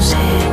sei.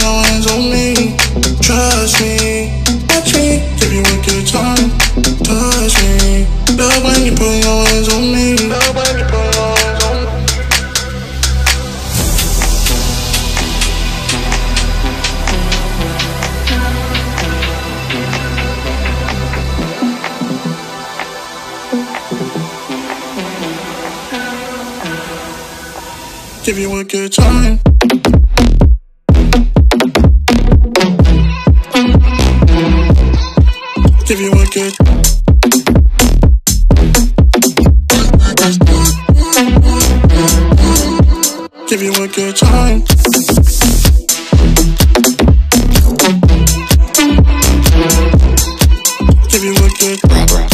your hands on me. Trust me, watch me. Take you with your tongue. Give you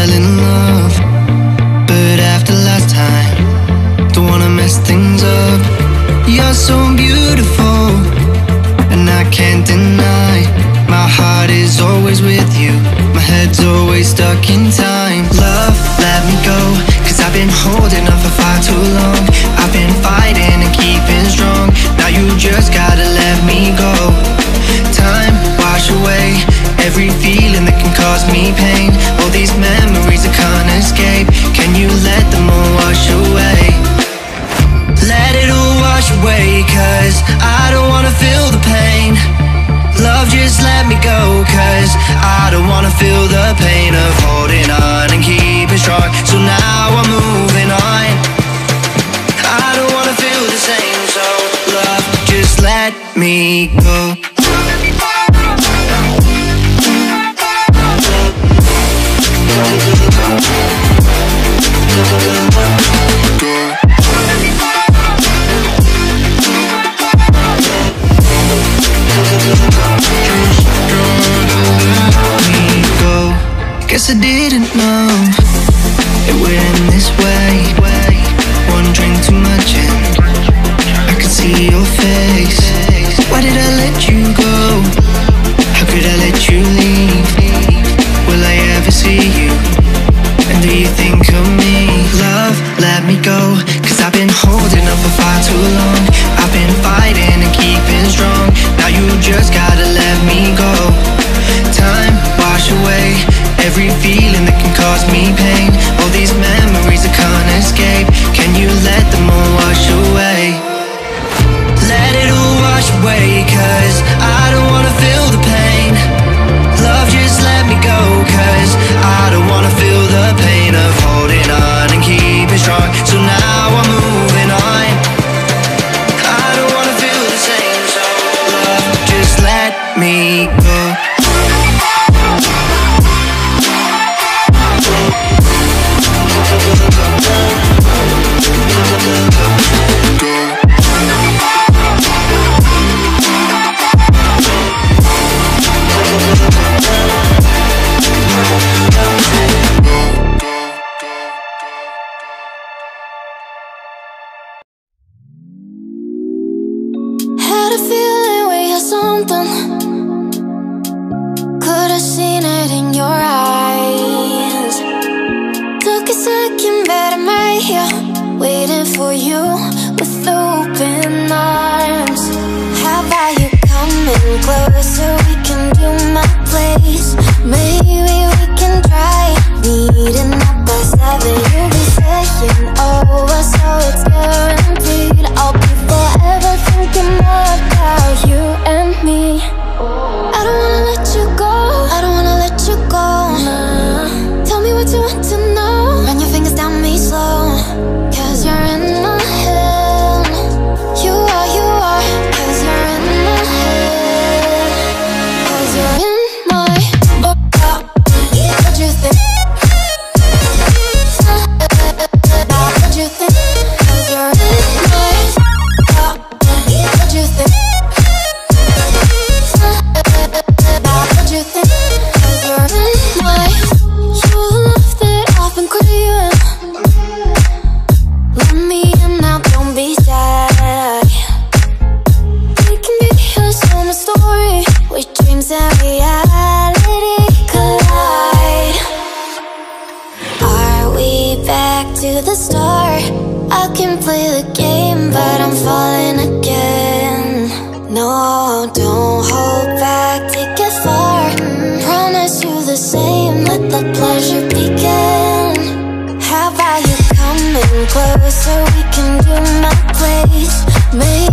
fell in love But after last time Don't wanna mess things up. You're so beautiful And I can't deny My heart is always with you. My head's always stuck in time. Love, let me go Cause I've been holding on for far too long. I've been fighting and keeping strong. Now you just gotta let me go. Time, wash away Every feeling that can cause me pain. All these memories I don't wanna feel the pain of holding on and keeping strong. So now I'm moving on. I don't wanna feel the same So love, just let me go. Thank Guess I didn't know. It went end this way One drink too much. And I could see your face. so we can do my place. Maybe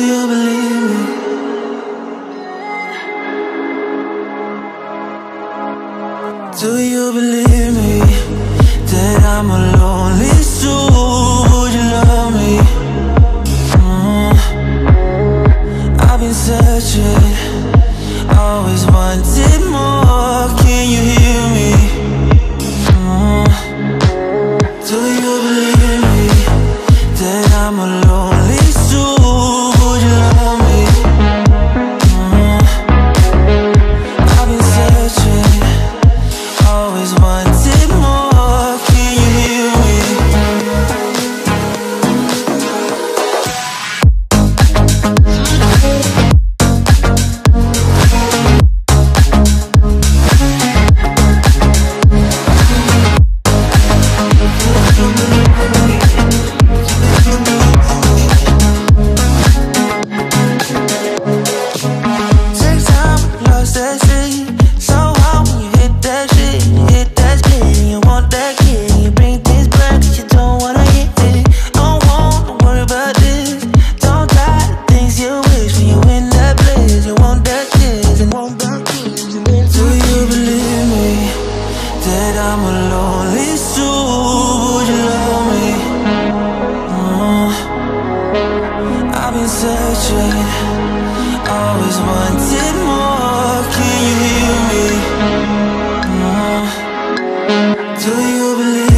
you believe me? Do you believe me that I'm a lonely? You believe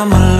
I'm a lonely